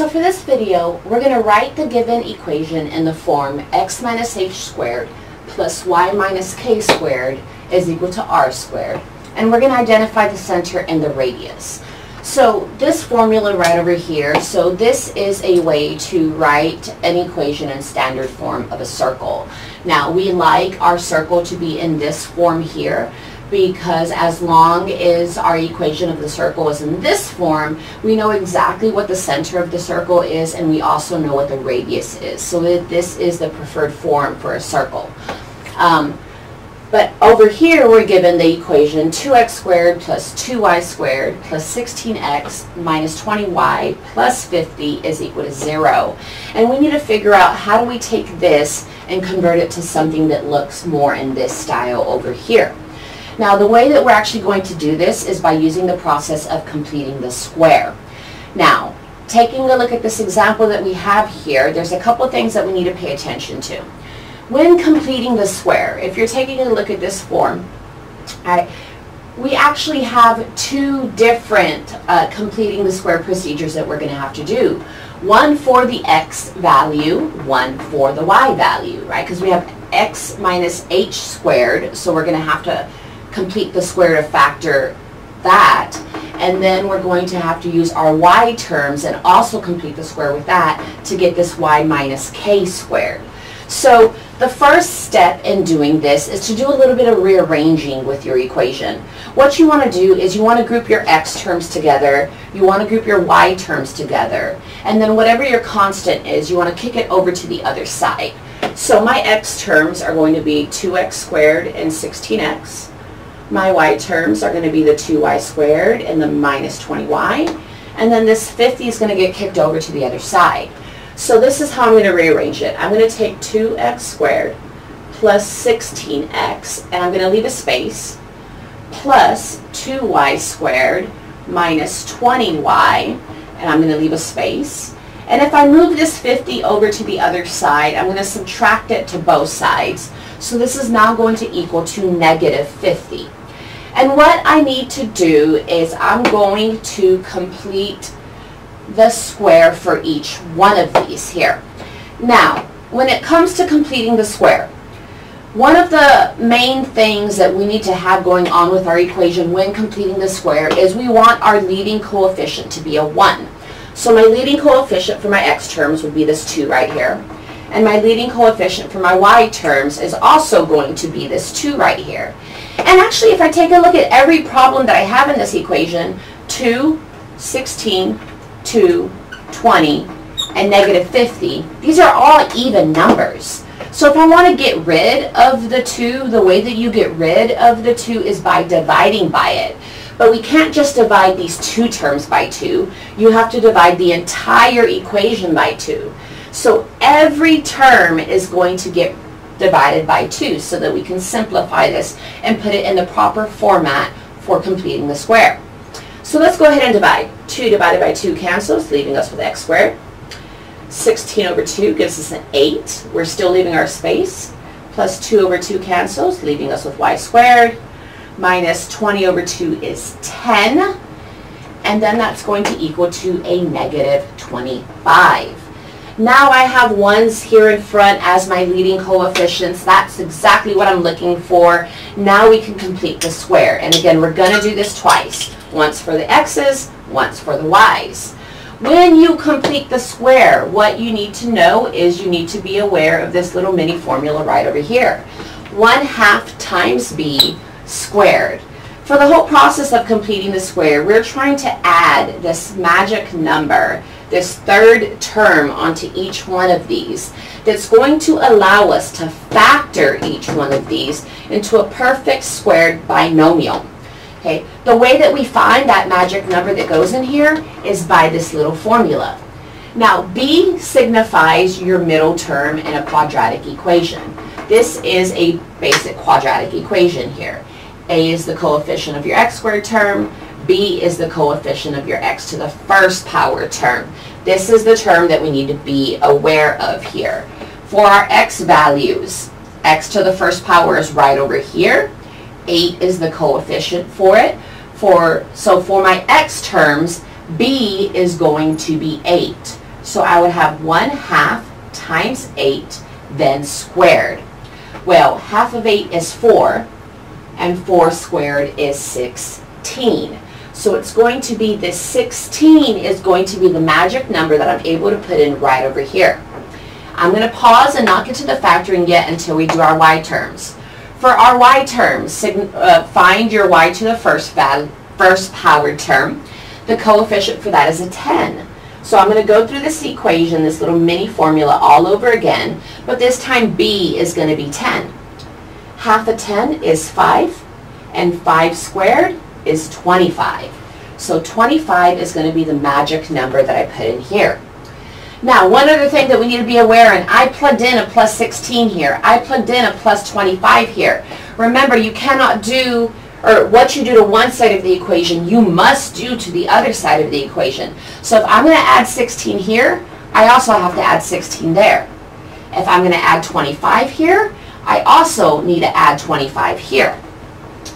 So for this video, we're going to write the given equation in the form x minus h squared plus y minus k squared is equal to r squared. And we're going to identify the center and the radius. So this formula right over here, so this is a way to write an equation in standard form of a circle. Now we like our circle to be in this form here because as long as our equation of the circle is in this form, we know exactly what the center of the circle is and we also know what the radius is. So this is the preferred form for a circle. Um, but over here we're given the equation 2x squared plus 2y squared plus 16x minus 20y plus 50 is equal to 0. And we need to figure out how do we take this and convert it to something that looks more in this style over here. Now the way that we're actually going to do this is by using the process of completing the square. Now, taking a look at this example that we have here, there's a couple things that we need to pay attention to. When completing the square, if you're taking a look at this form, right, we actually have two different uh, completing the square procedures that we're going to have to do. One for the x value, one for the y value, right? Because we have x minus h squared, so we're going to have to complete the square of factor that. And then we're going to have to use our y terms and also complete the square with that to get this y minus k squared. So the first step in doing this is to do a little bit of rearranging with your equation. What you want to do is you want to group your x terms together, you want to group your y terms together, and then whatever your constant is, you want to kick it over to the other side. So my x terms are going to be 2x squared and 16x. My y terms are going to be the 2y squared and the minus 20y. And then this 50 is going to get kicked over to the other side. So this is how I'm going to rearrange it. I'm going to take 2x squared plus 16x, and I'm going to leave a space, plus 2y squared minus 20y, and I'm going to leave a space. And if I move this 50 over to the other side, I'm going to subtract it to both sides. So this is now going to equal to negative 50. And what I need to do is I'm going to complete the square for each one of these here. Now, when it comes to completing the square, one of the main things that we need to have going on with our equation when completing the square is we want our leading coefficient to be a 1. So my leading coefficient for my x terms would be this 2 right here. And my leading coefficient for my y terms is also going to be this 2 right here. And actually, if I take a look at every problem that I have in this equation, 2, 16, 2, 20, and negative 50, these are all even numbers. So if I want to get rid of the 2, the way that you get rid of the 2 is by dividing by it. But we can't just divide these two terms by 2. You have to divide the entire equation by 2. So every term is going to get divided by 2 so that we can simplify this and put it in the proper format for completing the square. So let's go ahead and divide. 2 divided by 2 cancels, leaving us with x squared. 16 over 2 gives us an 8. We're still leaving our space. Plus 2 over 2 cancels, leaving us with y squared. Minus 20 over 2 is 10. And then that's going to equal to a negative 25. Now I have ones here in front as my leading coefficients. That's exactly what I'm looking for. Now we can complete the square. And again, we're going to do this twice. Once for the x's, once for the y's. When you complete the square, what you need to know is you need to be aware of this little mini formula right over here. 1 half times b squared. For the whole process of completing the square, we're trying to add this magic number this third term onto each one of these that's going to allow us to factor each one of these into a perfect squared binomial. Okay, the way that we find that magic number that goes in here is by this little formula. Now, B signifies your middle term in a quadratic equation. This is a basic quadratic equation here. A is the coefficient of your x squared term, b is the coefficient of your x to the first power term. This is the term that we need to be aware of here. For our x values, x to the first power is right over here. 8 is the coefficient for it. For So for my x terms, b is going to be 8. So I would have 1 half times 8, then squared. Well, half of 8 is 4, and 4 squared is 16. So it's going to be this 16 is going to be the magic number that I'm able to put in right over here. I'm going to pause and not get to the factoring yet until we do our y terms. For our y terms, uh, find your y to the first, first powered term. The coefficient for that is a 10. So I'm going to go through this equation, this little mini formula all over again, but this time b is going to be 10. Half of 10 is 5, and 5 squared is 25. So 25 is going to be the magic number that I put in here. Now, one other thing that we need to be aware and I plugged in a plus 16 here. I plugged in a plus 25 here. Remember, you cannot do, or what you do to one side of the equation, you must do to the other side of the equation. So if I'm going to add 16 here, I also have to add 16 there. If I'm going to add 25 here, I also need to add 25 here.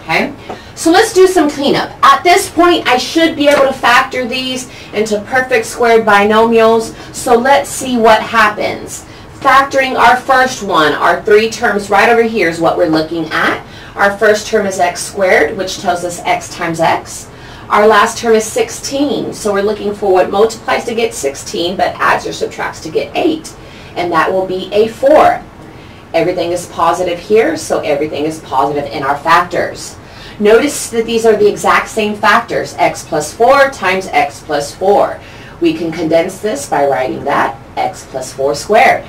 Okay, so let's do some cleanup. At this point, I should be able to factor these into perfect squared binomials. So let's see what happens. Factoring our first one, our three terms right over here is what we're looking at. Our first term is x squared, which tells us x times x. Our last term is 16, so we're looking for what multiplies to get 16, but adds or subtracts to get 8. And that will be a 4. Everything is positive here, so everything is positive in our factors. Notice that these are the exact same factors, x plus 4 times x plus 4. We can condense this by writing that x plus 4 squared.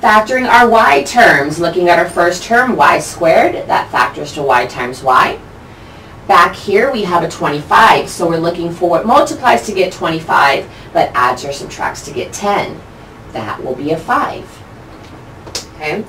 Factoring our y terms, looking at our first term, y squared, that factors to y times y. Back here we have a 25, so we're looking for what multiplies to get 25, but adds or subtracts to get 10. That will be a 5. Okay.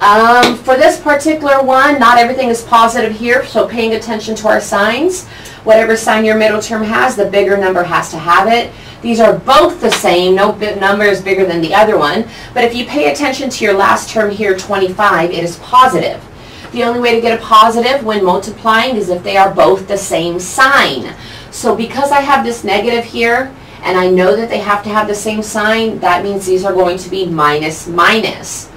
Um, for this particular one, not everything is positive here, so paying attention to our signs. Whatever sign your middle term has, the bigger number has to have it. These are both the same. No number is bigger than the other one. But if you pay attention to your last term here, 25, it is positive. The only way to get a positive when multiplying is if they are both the same sign. So because I have this negative here, and I know that they have to have the same sign, that means these are going to be minus minus.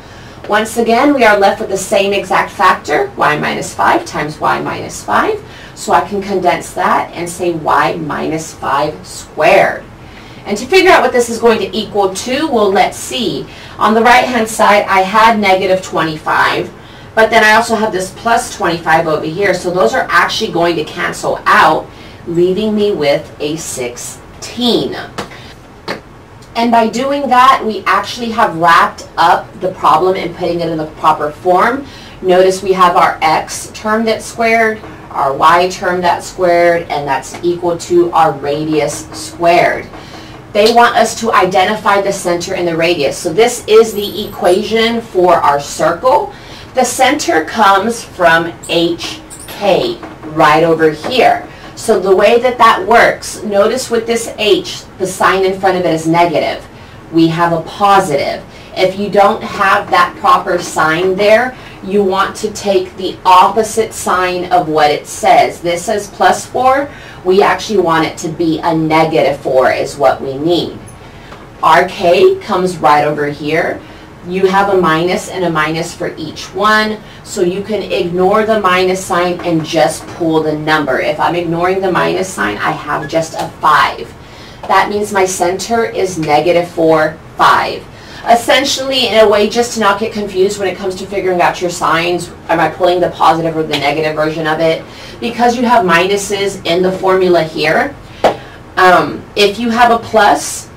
Once again, we are left with the same exact factor, y minus 5 times y minus 5. So I can condense that and say y minus 5 squared. And to figure out what this is going to equal to, well, let's see. On the right-hand side, I had negative 25, but then I also have this plus 25 over here. So those are actually going to cancel out, leaving me with a 16. And by doing that, we actually have wrapped up the problem and putting it in the proper form. Notice we have our x term that's squared, our y term that's squared, and that's equal to our radius squared. They want us to identify the center and the radius. So this is the equation for our circle. The center comes from HK right over here. So the way that that works, notice with this H, the sign in front of it is negative. We have a positive. If you don't have that proper sign there, you want to take the opposite sign of what it says. This says plus 4. We actually want it to be a negative 4 is what we need. RK comes right over here you have a minus and a minus for each one. So you can ignore the minus sign and just pull the number. If I'm ignoring the minus sign, I have just a 5. That means my center is negative 4, 5. Essentially, in a way, just to not get confused when it comes to figuring out your signs, am I pulling the positive or the negative version of it? Because you have minuses in the formula here, um, if you have a plus,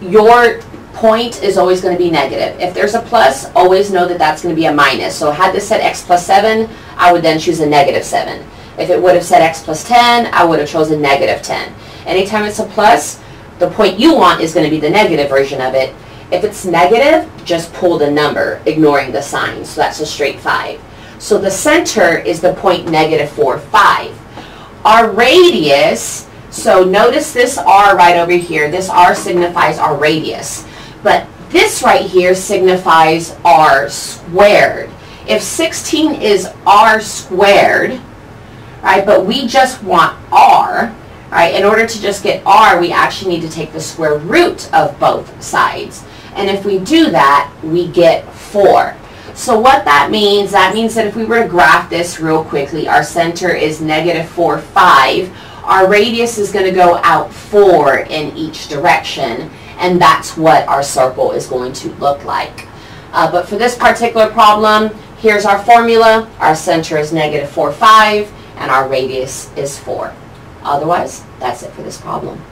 your point is always going to be negative. If there's a plus, always know that that's going to be a minus. So had this said x plus 7, I would then choose a negative 7. If it would have said x plus 10, I would have chosen negative 10. Anytime it's a plus, the point you want is going to be the negative version of it. If it's negative, just pull the number, ignoring the sign. So that's a straight 5. So the center is the point negative 4, 5. Our radius, so notice this r right over here. This r signifies our radius. But this right here signifies r squared. If 16 is r squared, right, but we just want r, right, in order to just get r, we actually need to take the square root of both sides. And if we do that, we get 4. So what that means, that means that if we were to graph this real quickly, our center is negative 4, 5. Our radius is going to go out 4 in each direction, and that's what our circle is going to look like. Uh, but for this particular problem, here's our formula. Our center is negative 4, 5, and our radius is 4. Otherwise, that's it for this problem.